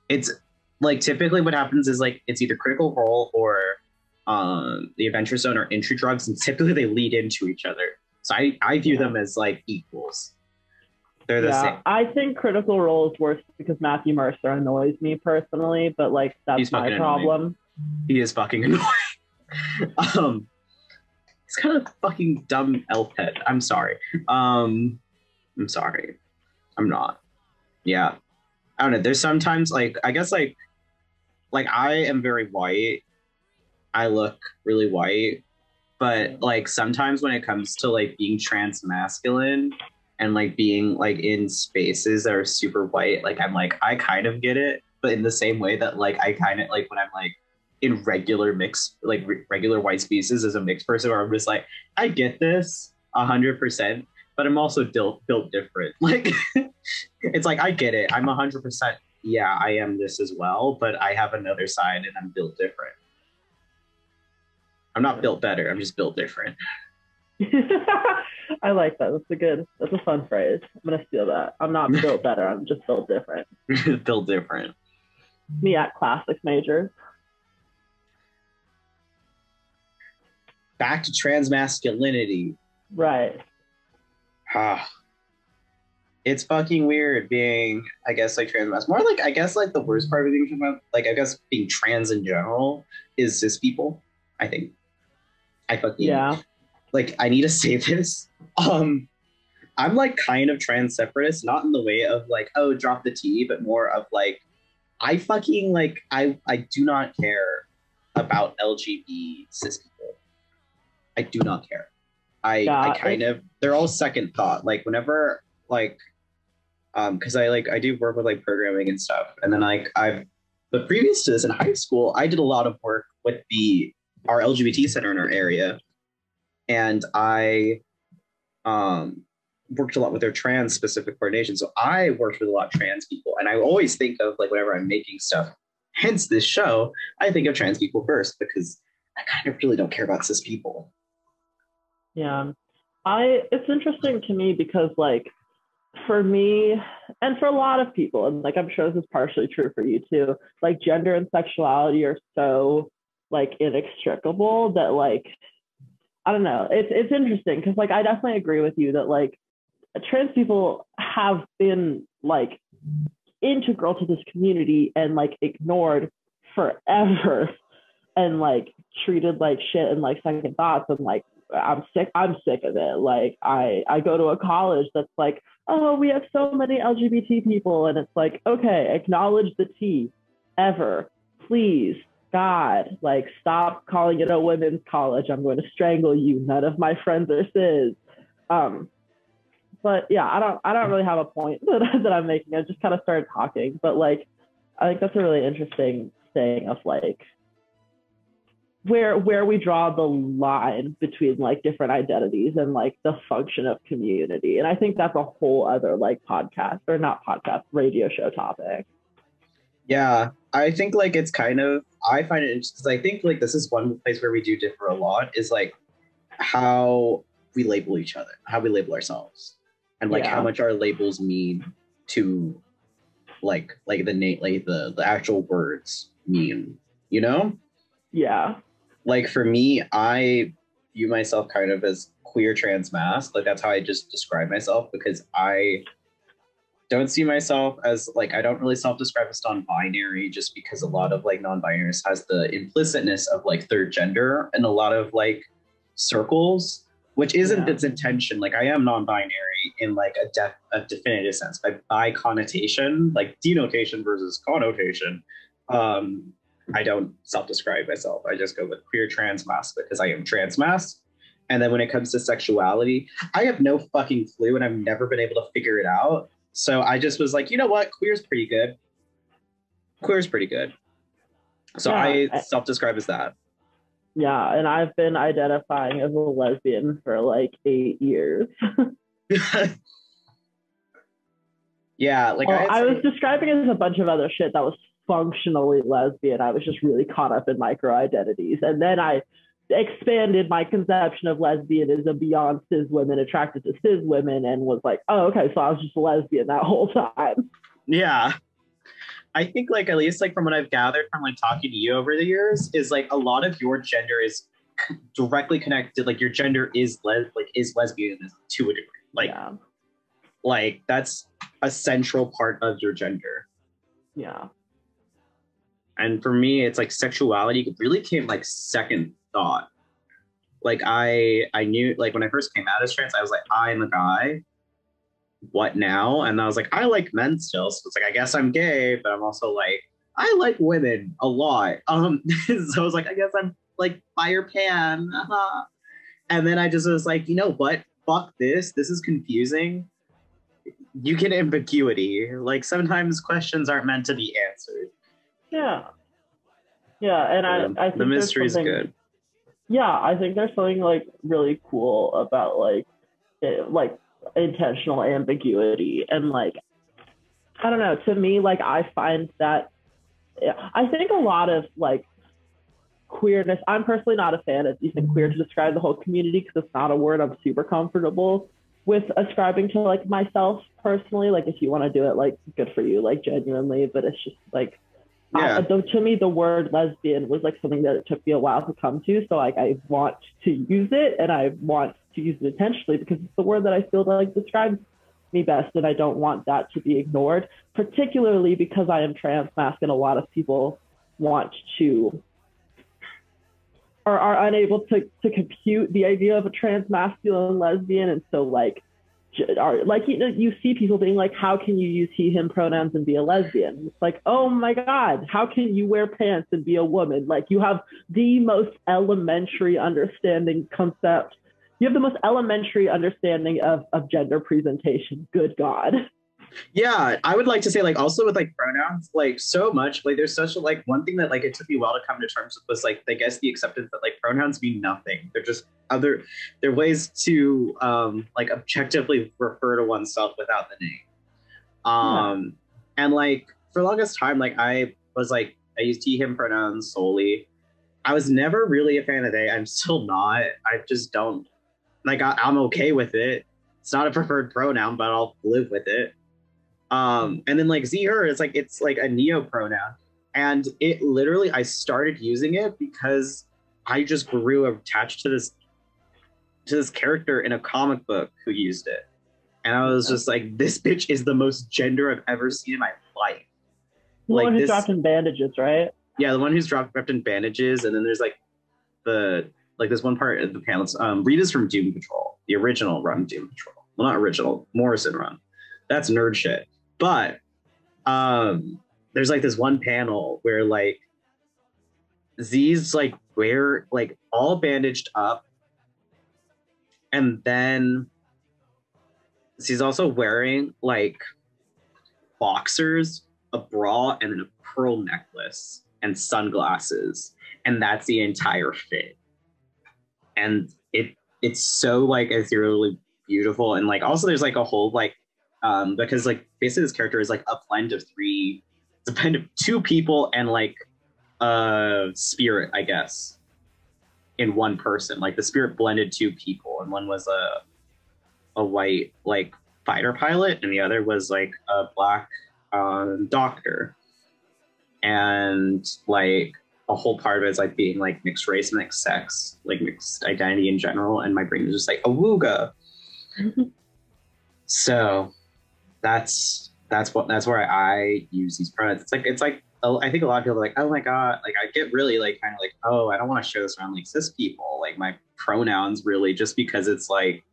It's like typically what happens is like it's either Critical Role or um, the Adventure Zone or Entry Drugs, and typically they lead into each other. So I I view them as like equals. They're the yeah, same. I think Critical Role is worse because Matthew Mercer annoys me personally, but like that's He's my fucking annoying. problem. He is fucking annoying. um, he's kind of fucking dumb elf head. I'm sorry. Um, I'm sorry. I'm not. Yeah. I don't know. There's sometimes like I guess like like I am very white. I look really white, but like sometimes when it comes to like being trans masculine and like being like in spaces that are super white, like I'm like I kind of get it, but in the same way that like I kind of like when I'm like in regular mix, like re- regular white spaces as a mixed person, where I'm just like, I get this a hundred percent, but I'm also built built different. Like it's like I get it. I'm a hundred percent. Yeah, I am this as well, but I have another side and I'm built different. I'm not built better. I'm just built different. I like that. That's a good. That's a fun phrase. I'm gonna steal that. I'm not built better. I'm just built different. built different. Me at classics major. Back to trans masculinity. Right. Ah. It's fucking weird being, I guess, like trans mas. More like, I guess, like the worst part of being trans, like, I guess being trans in general is cis people. I think. I fucking Yeah. like I need to say this. Um I'm like kind of trans separatist, not in the way of like, oh, drop the T, but more of like I fucking like I I do not care about LGBT cis people. I do not care. I Yeah, I kind of they're all second thought. Like whenever like um because I like I do work with like programming and stuff. And then like I've but previous to this in high school, I did a lot of work with the our LGBT center in our area. And I um worked a lot with their trans specific coordination. So I worked with a lot of trans people. And I always think of like whenever I'm making stuff, hence this show, I think of trans people first because I kind of really don't care about cis people. Yeah. I it's interesting to me because like for me and for a lot of people, and like I'm sure this is partially true for you too, like gender and sexuality are so like inextricable that like I don't know. It's it's interesting because like I definitely agree with you that like trans people have been like integral to this community and like ignored forever and like treated like shit and like second thoughts and like I'm sick I'm sick of it. Like I I go to a college that's like, oh, we have so many LGBT people and it's like, okay, acknowledge the T ever. Please. God, like stop calling it a women's college. I'm going to strangle you. None of my friends are cis. Um but yeah, I don't I don't really have a point that, that I'm making. I just kind of started talking. But like I think that's a really interesting thing of like where where we draw the line between like different identities and like the function of community and i think that's a whole other like podcast or not podcast radio show topic Yeah, I think like it's kind of I find it interesting because I think like this is one place where we do differ a lot is like how we label each other, how we label ourselves, and like Yeah. how much our labels mean to like like the name like the the actual words mean. You know, yeah like for me, I view myself kind of as queer trans mask. Like that's how I just describe myself because I don't see myself as like I don't really self-describe as non-binary just because a lot of like non-binaries has the implicitness of like third gender and a lot of like circles, which isn't Yeah. its intention. Like I am non-binary in like a def a definitive sense. By by connotation, like denotation versus connotation. Um I don't self-describe myself. I just go with queer trans mask because I am trans mask. And then when it comes to sexuality, I have no fucking clue and I've never been able to figure it out. So I just was like, you know what? Queer's pretty good. Queer's pretty good. So Yeah, I I- self-describe as that. yeah and i've been identifying as a lesbian for like eight years yeah, like Well, I, I was describing it as a bunch of other shit that was functionally lesbian. I was just really caught up in micro identities. And then I expanded my conception of lesbianism beyond cis women attracted to cis women and was like, oh, okay, so I was just a lesbian that whole time. Yeah. I think like at least like from what I've gathered from like talking to you over the years is like a lot of your gender is c- directly connected like your gender is les- like is lesbianism to a degree. Like yeah. like that's a central part of your gender. Yeah. And for me it's like sexuality really came like second thought. Like I I knew like when I first came out as trans I was like I'm a guy what now? And I was like, I like men still. So it's like, I guess I'm gay, but I'm also like, I like women a lot. Um, so I was like, I guess I'm like fire pan. and then I just was like, you know what? Fuck this. This is confusing. you get ambiguity. Like sometimes questions aren't meant to be answered. Yeah. Yeah, and I, I think the mystery is good. Yeah, I think there's something like really cool about like it, like intentional ambiguity and like I don't know. To me, like I find that I think a lot of like queerness. I'm personally not a fan of using queer to describe the whole community because it's not a word I'm super comfortable with ascribing to like myself personally. Like if you want to do it, like good for you, like genuinely. But it's just like Um, yeah. I, though to me the word lesbian was like something that it took me a while to come to. So like I want to use it and I want to use it intentionally because it's the word that I feel like describes me best and I don't want that to be ignored, particularly because I am trans masc and a lot of people want to or are unable to, to compute the idea of a trans masculine lesbian and so like are like you know you see people being like how can you use he him pronouns and be a lesbian? It's like oh my god how can you wear pants and be a woman? Like you have the most elementary understanding concept. You have the most elementary understanding of of gender presentation. Good god yeah i would like to say like also with like pronouns like so much like there's such a like one thing that like it took me a while to come to terms with was like i guess the acceptance that like pronouns mean nothing. They're just other they're ways to um like objectively refer to oneself without the name. Um yeah. and like for the longest time like i was like i used he him pronouns solely. I was never really a fan of they. I'm still not. I just don't. Like I, i'm okay with it. It's not a preferred pronoun but i'll live with it um, and then like Z her, it's like it's like a neo pronoun. And it literally I started using it because I just grew attached to this to this character in a comic book who used it. And I was just like, this bitch is the most gender I've ever seen in my life. The like one who's this, dropped in bandages, right? Yeah, the one who's dropped, dropped in bandages, and then there's like the like this one part of the panels. Um, Rebis from Doom Patrol, the original run Doom Patrol. Well, not original, Morrison run. That's nerd shit. But um, there's like this one panel where like Z's like wear like all bandaged up, and then she's also wearing like boxers, a bra, and then a pearl necklace and sunglasses, and that's the entire fit. And it it's so like ethereally beautiful, and like also there's like a whole like um, because like basically this character is like a blend of three, it's a blend of two people and like a spirit, I guess, in one person. Like the spirit blended two people, and one was a a white like fighter pilot, and the other was like a black um, doctor, and like a whole part of it is like being like mixed race, mixed sex, like mixed identity in general. And my brain is just like awooga. so that's that's what that's where I use these pronouns. It's like it's like I think a lot of people are like, oh my god, like I get really like kind of like, oh, I don't want to show this around like cis people, like my pronouns really, just because it's like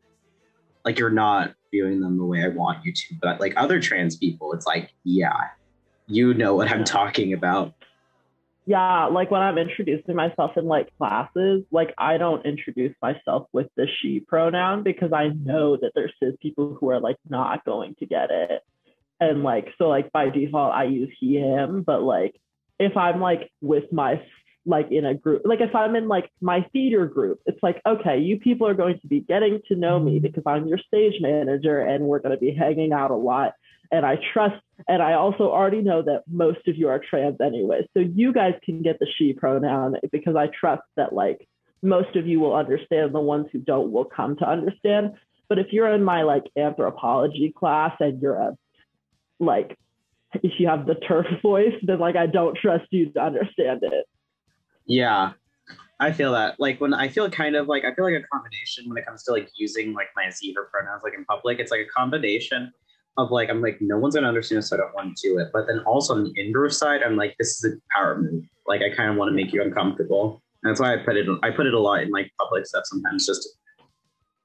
like you're not viewing them the way I want you to. But like other trans people, it's like, yeah, you know what I'm talking about. Yeah, like when I'm introducing myself in like classes, like I don't introduce myself with the she pronoun because I mm-hmm. know that there's cis people who are like not going to get it. And like so like by default I use he him, but like if I'm like with my like in a group like if I'm in like my theater group, it's like, okay, you people are going to be getting to know me mm-hmm. because I'm your stage manager and we're gonna be hanging out a lot and I trust, and I also already know that most of you are trans anyway. So you guys can get the she pronoun because I trust that like most of you will understand. The ones who don't will come to understand. But if you're in my like anthropology class and you're a like if you have the turf voice, then like I don't trust you to understand it. Yeah. I feel that. Like when I feel kind of like I feel like a combination when it comes to like using like my Z or pronouns like in public. It's like a combination of like I'm like no one's gonna understand this, so I don't want to do it. But then also on the indoor side, I'm like this is a power move. Like I kind of want to make you uncomfortable. And that's why I put it. I put it a lot in like public stuff sometimes, just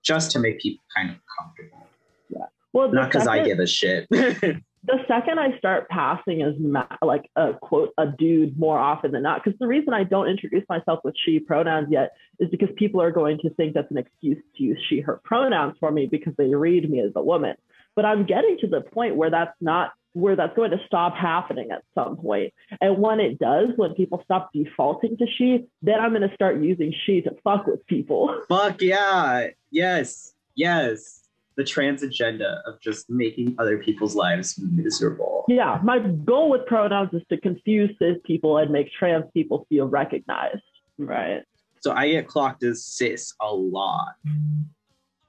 just to make people kind of comfortable. Yeah. Well, not because I give a shit. the second I start passing as ma- like a quote a dude more often than not, because the reason I don't introduce myself with she pronouns yet is because people are going to think that's an excuse to use she her pronouns for me because they read me as a woman. But I'm getting to the point where that's not where that's going to stop happening at some point. And when it does, when people stop defaulting to she, then I'm going to start using she to fuck with people. Fuck yeah. Yes. Yes. The trans agenda of just making other people's lives miserable. Yeah, my goal with pronouns is to confuse cis people and make trans people feel recognized. Right. So I get clocked as cis a lot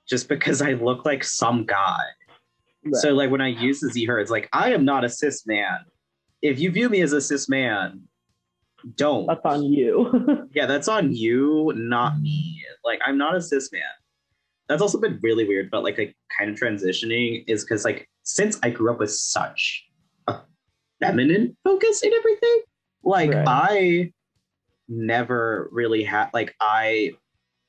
just because I look like some guy. Right. So like when I use the Z her, it's like I am not a cis man. If you view me as a cis man, don't. that's on you. Yeah, that's on you, not me. Like I'm not a cis man. That's also been really weird, but like like kind of transitioning is because like since I grew up with such a feminine focus in everything, like Right. I never really had like I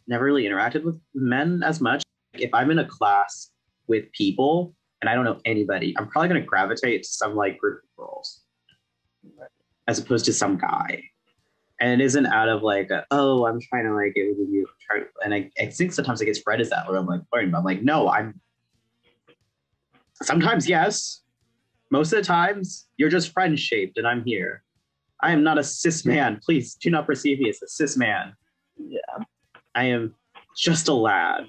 never really interacted with men as much. If I'm in a class with people and I don't know anybody, I'm probably gonna gravitate to some like group of girls as opposed to some guy. And it isn't out of like, a, oh, I'm trying to like get with you. And I, I think sometimes it gets read as that, where I'm like, but I'm like, no, I'm. Sometimes yes, most of the times you're just friend shaped, and I'm here. I am not a cis man. Please do not perceive me as a cis man. yeah. I am just a lad.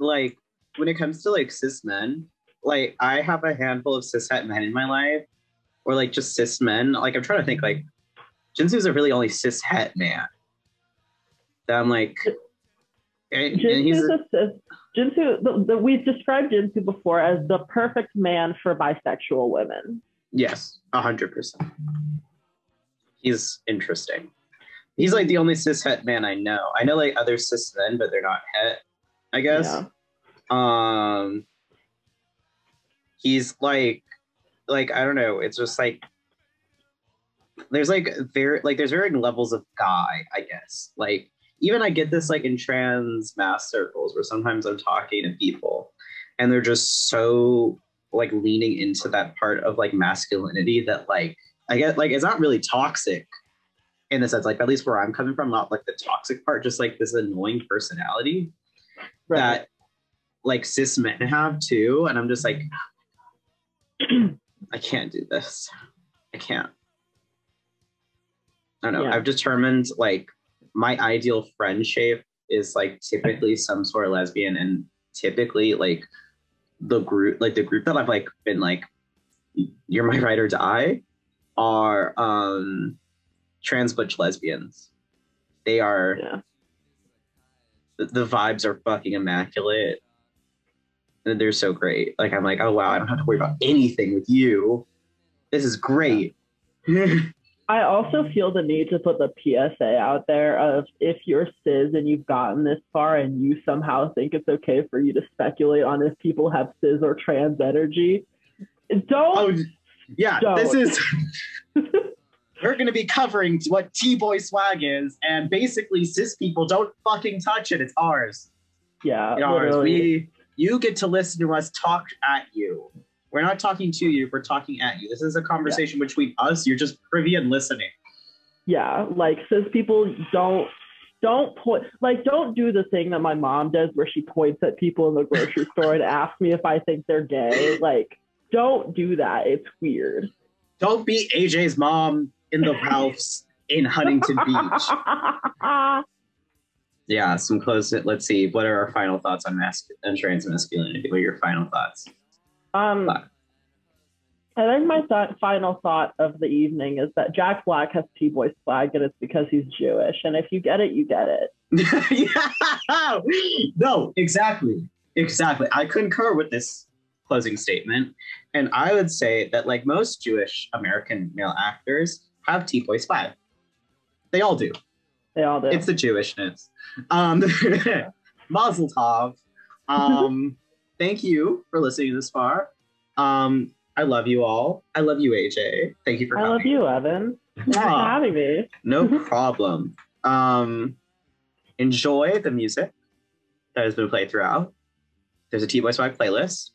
Like when it comes to like cis men, like I have a handful of cis het men in my life, or like just cis men. Like I'm trying to think like Jinsu's a really only cis het man. That I'm like, and, and he's a cis. Jinsu, the, the, we've described Jinsu before as the perfect man for bisexual women. yes, a hundred percent. He's interesting. He's like the only cis het man I know. I know like other cis men, but they're not het. I guess. Yeah. um he's like like i don't know it's just like there's like very like there's varying levels of guy i guess like even i get this like in trans mass circles where sometimes i'm talking to people and they're just so like leaning into that part of like masculinity that like i get like it's not really toxic in the sense like at least where i'm coming from not like the toxic part just like this annoying personality Right. that like cis men have too and i'm just like i can't do this i can't i don't know Yeah. i've determined like my ideal friend shape is like typically some sort of lesbian and typically like the group like the group that i've like been like you're my ride or die are um trans butch lesbians they are yeah. the, the vibes are fucking immaculate. And they're so great. Like I'm like, oh wow, I don't have to worry about mm-hmm. anything with you. This is great. I also feel the need to put the PSA out there of if you're cis and you've gotten this far and you somehow think it's okay for you to speculate on if people have cis or trans energy, don't. oh yeah, Don't. this is we're gonna be covering what T-boy swag is, and basically cis people don't fucking touch it. It's ours. yeah, It's ours. We you get to listen to us talk at you. We're not talking to you, we're talking at you. This is a conversation between us. You're just privy and listening. yeah, like cis people don't don't point like don't do the thing that my mom does where she points at people in the grocery store and asks me if I think they're gay. Like, don't do that. It's weird. Don't be AJ's mom in the Ralphs in Huntington Beach. Yeah, some close. Let's see. What are our final thoughts on mas- on trans masculinity? What are your final thoughts? Um, Black. I think my th- final thought of the evening is that Jack Black has T-boy swag, and it's because he's Jewish. And if you get it, you get it. yeah. No, exactly. Exactly. I concur with this closing statement. And I would say that, like most Jewish American male actors, have T-boy swag. They all do. They all do. It's the Jewishness. Um, Mazel tov. Um, thank you for listening this far. Um, I love you all. I love you, AJ. Thank you for I coming. love you, Evan. Thanks for having me. No problem. Um, enjoy the music that has been played throughout. There's a T-Boy Swag playlist.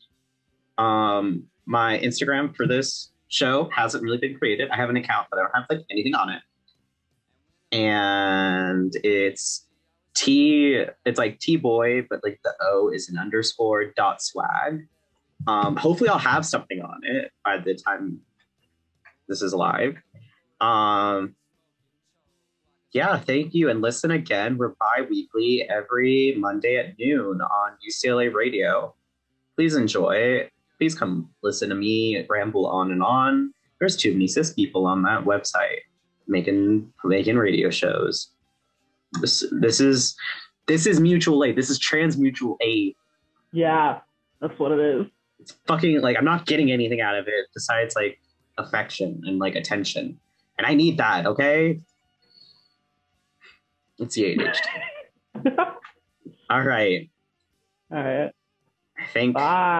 Um, my Instagram for this show hasn't really been created. I have an account, but I don't have like anything on it. And it's T, it's like T-Boy, but like the O is an underscore dot swag. Um, hopefully, I'll have something on it by the time this is live. Um, yeah, thank you. And listen again. We're bi weekly every Monday at noon on UCLA Radio. Please enjoy. Please come listen to me ramble on and on. There's too many cis people on that website making making radio shows. This this is this is mutual aid. This is trans mutual aid. Yeah, that's what it is. It's fucking like I'm not getting anything out of it besides like affection and like attention. And I need that, okay? It's the ADHD. All right. All right. I think Bye.